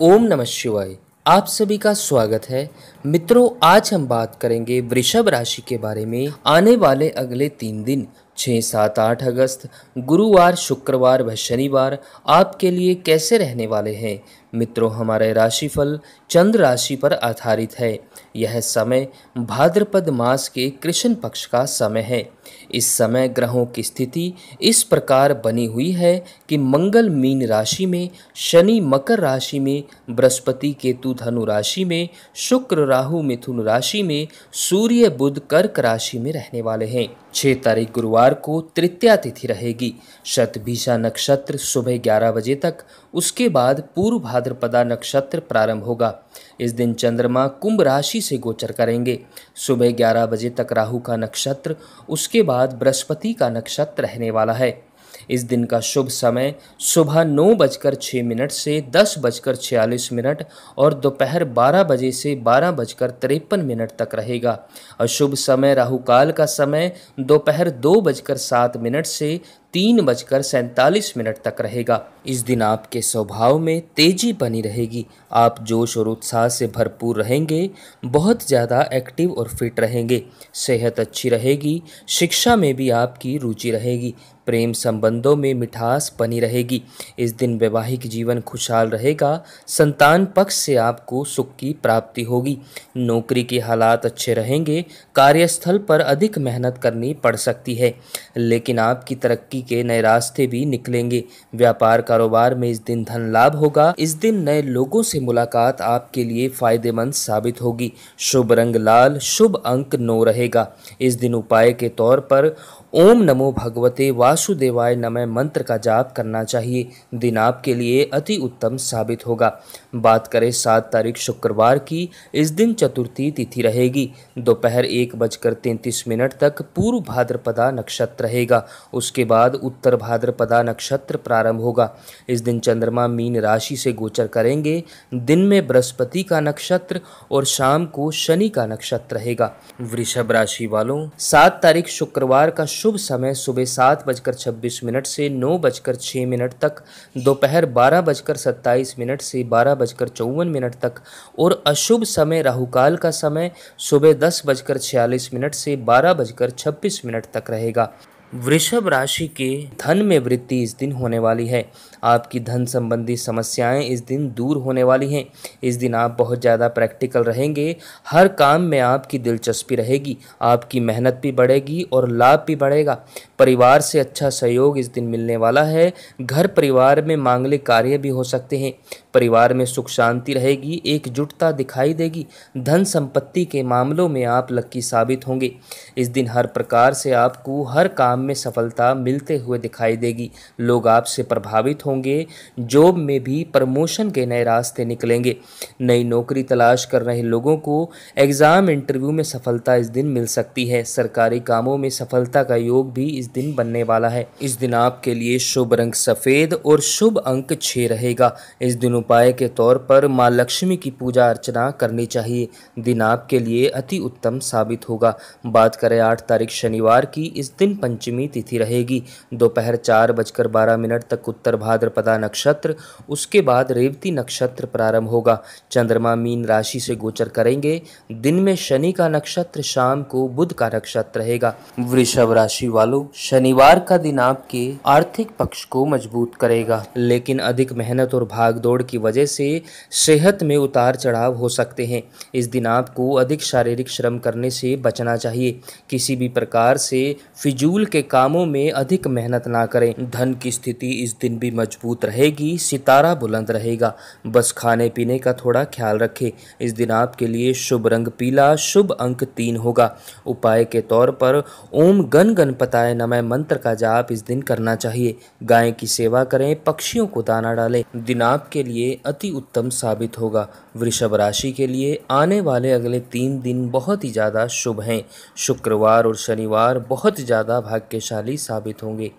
ओम नमः शिवाय। आप सभी का स्वागत है। मित्रों, आज हम बात करेंगे वृषभ राशि के बारे में। आने वाले अगले तीन दिन छः सात, आठ अगस्त, गुरुवार, शुक्रवार व शनिवार आपके लिए कैसे रहने वाले हैं? मित्रों, हमारे राशिफल चंद्र राशि पर आधारित है। यह समय भाद्रपद मास के कृष्ण पक्ष का समय है। इस समय ग्रहों की स्थिति इस प्रकार बनी हुई है कि मंगल मीन राशि में, शनि मकर राशि में, बृहस्पति केतु धनु राशि में, शुक्र राहु मिथुन राशि में, सूर्य, बुध, कर्क राशि में रहने वाले हैं। छः तारीख गुरुवार को तृतीया तिथि रहेगी। शतभिषा नक्षत्र सुबह ग्यारह बजे तक, उसके बाद पूर्व भाद्रपदा नक्षत्र प्रारंभ होगा। इस दिन चंद्रमा कुंभ राशि से गोचर करेंगे। सुबह ग्यारह बजे तक राहु का नक्षत्र, उसके बाद बृहस्पति का नक्षत्र रहने वाला है। इस दिन का शुभ समय सुबह नौ बजकर छः मिनट से दस बजकर छियालीस मिनट और दोपहर बारह बजे से बारह बजकर तिरपन मिनट तक रहेगा। अशुभ समय राहुकाल का समय दोपहर दो बजकर सात मिनट से तीन बजकर सैंतालीस मिनट तक रहेगा। इस दिन आपके स्वभाव में तेज़ी बनी रहेगी। आप जोश और उत्साह से भरपूर रहेंगे, बहुत ज़्यादा एक्टिव और फिट रहेंगे। सेहत अच्छी रहेगी, शिक्षा में भी आपकी रुचि रहेगी। प्रेम संबंधों में मिठास बनी रहेगी। इस दिन वैवाहिक जीवन खुशहाल रहेगा। संतान पक्ष से आपको सुख की प्राप्ति होगी। नौकरी के हालात अच्छे रहेंगे। कार्यस्थल पर अधिक मेहनत करनी पड़ सकती है। लेकिन आपकी तरक्की के नए रास्ते भी निकलेंगे। व्यापार कारोबार में इस दिन धन लाभ होगा। इस दिन नए लोगों से मुलाकात आपके लिए फ़ायदेमंद साबित होगी। शुभ रंग लाल, शुभ अंक नौ रहेगा। इस दिन उपाय के तौर पर ओम नमो भगवते वासुदेवाय नमः मंत्र का जाप करना चाहिए। दिन आपके लिए अति उत्तम साबित होगा। बात करें सात तारीख शुक्रवार की। इस दिन चतुर्थी तिथि रहेगी। दोपहर एक बजकर तैंतीस मिनट तक पूर्व भाद्रपदा नक्षत्र रहेगा। उसके बाद उत्तर भाद्रपदा नक्षत्र प्रारंभ होगा। इस दिन चंद्रमा मीन राशि से गोचर करेंगे। दिन में बृहस्पति का नक्षत्र और शाम को शनि का नक्षत्र रहेगा। वृषभ राशि वालों, सात तारीख शुक्रवार का शुभ समय सुबह सात बजकर छब्बीस मिनट से नौ बजकर छः मिनट तक, दोपहर बारह बजकर सत्ताईस मिनट से बारह बजकर चौवन मिनट तक और अशुभ समय राहुकाल का समय सुबह दस बजकर छियालीस मिनट से बारह बजकर छब्बीस मिनट तक रहेगा। वृषभ राशि के धन में वृद्धि इस दिन होने वाली है। आपकी धन संबंधी समस्याएँ इस दिन दूर होने वाली हैं। इस दिन आप बहुत ज़्यादा प्रैक्टिकल रहेंगे। हर काम में आपकी दिलचस्पी रहेगी। आपकी मेहनत भी बढ़ेगी और लाभ भी बढ़ेगा। परिवार से अच्छा सहयोग इस दिन मिलने वाला है। घर परिवार में मांगलिक कार्य भी हो सकते हैं। परिवार में सुख शांति रहेगी, एकजुटता दिखाई देगी, धन संपत्ति के मामलों में आप लक्की साबित होंगे। इस दिन हर प्रकार से आपको हर काम में सफलता मिलते हुए दिखाई देगी। लोग आपसे प्रभावित होंगे, जॉब में भी प्रमोशन के नए रास्ते निकलेंगे। नई नौकरी तलाश कर रहे लोगों को एग्ज़ाम इंटरव्यू में सफलता इस दिन मिल सकती है। सरकारी कामों में सफलता का योग भी इस दिन बनने वाला है। इस दिन आपके लिए शुभ रंग सफ़ेद और शुभ अंक छः रहेगा। इस दिन उपाय के तौर पर माँ लक्ष्मी की पूजा अर्चना करनी चाहिए। दिन आपके लिए अति उत्तम साबित होगा। बात करें आठ तारीख शनिवार की, इस दिन पंचमी तिथि रहेगी। दोपहर चार बजकर बारह मिनट तक उत्तर भाद्रपदा नक्षत्र, उसके बाद रेवती नक्षत्र प्रारंभ होगा। चंद्रमा मीन राशि से गोचर करेंगे। दिन में शनि का नक्षत्र शाम को बुध का नक्षत्र रहेगा। वृषभ राशि वालों, शनिवार का दिन आपके आर्थिक पक्ष को मज़बूत करेगा। लेकिन अधिक मेहनत और भागदौड़ की वजह से सेहत में उतार चढ़ाव हो सकते हैं। इस दिन आपको अधिक शारीरिक श्रम करने से बचना चाहिए। किसी भी प्रकार से फिजूल के कामों में अधिक मेहनत ना करें। धन की स्थिति इस दिन भी मज़बूत रहेगी, सितारा बुलंद रहेगा। बस खाने पीने का थोड़ा ख्याल रखें। इस दिन आपके लिए शुभ रंग पीला, शुभ अंक तीन होगा। उपाय के तौर पर ओम गन गणपताय नमय मंत्र का जाप इस दिन करना चाहिए। गाय की सेवा करें, पक्षियों को दाना डालें। दिन आपके लिए लिए अति उत्तम साबित होगा। वृषभ राशि के लिए आने वाले अगले तीन दिन बहुत ही ज़्यादा शुभ हैं। शुक्रवार और शनिवार बहुत ज़्यादा भाग्यशाली साबित होंगे।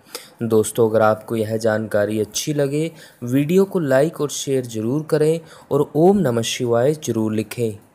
दोस्तों, अगर आपको यह जानकारी अच्छी लगे, वीडियो को लाइक और शेयर ज़रूर करें और ओम नमः शिवाय ज़रूर लिखें।